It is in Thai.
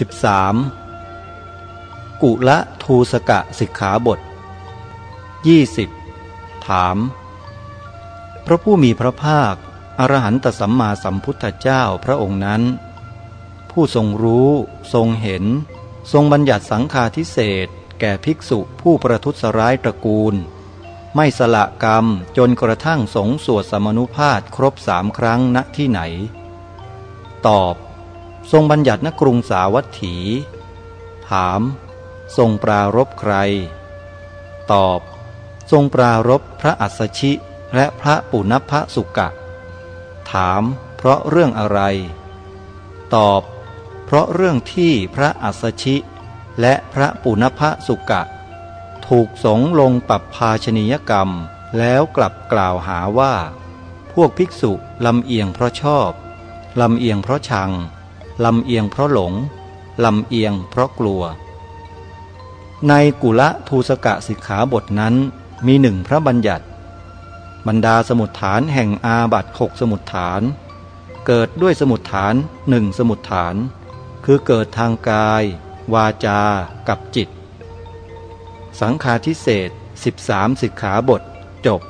13. กุละทูสกะสิกขาบท 20. ถาม พระผู้มีพระภาค อรหันตสัมมาสัมพุทธเจ้าพระองค์นั้น ผู้ทรงรู้ทรงเห็น ทรงบัญญัติสังฆาทิเศษแก่ภิกษุผู้ประทุษร้ายตระกูล ไม่สละกรรมจนกระทั่งสงสวดสมนุภาพครบสามครั้งณที่ไหน ตอบ ทรงบัญญัติณกรุงสาวัตถี ถาม ทรงปรารบใคร ตอบ ทรงปรารบพระอัสชิและพระปุณพสุกะ ถาม เพราะเรื่องอะไร ตอบ เพราะเรื่องที่พระอัสสชิ และพระปุณพสุกะ ถูกสงลงปรับภาชนียกรรมแล้วกลับกล่าวหาว่า พวกภิกษุลำเอียงเพราะชอบ ลำเอียงเพราะชัง ลำเอียงเพราะหลง ลำเอียงเพราะกลัว ในกุละทูสกะสิกขาบทนั้นมีหนึ่งพระบัญญัติ บรรดาสมุดฐานแห่งอาบัตหกสมุดฐาน เกิดด้วยสมุดฐานหนึ่งสมุดฐาน คือเกิดทางกาย วาจา กับจิต สังฆาทิเศษ13 สิกขาบทจบ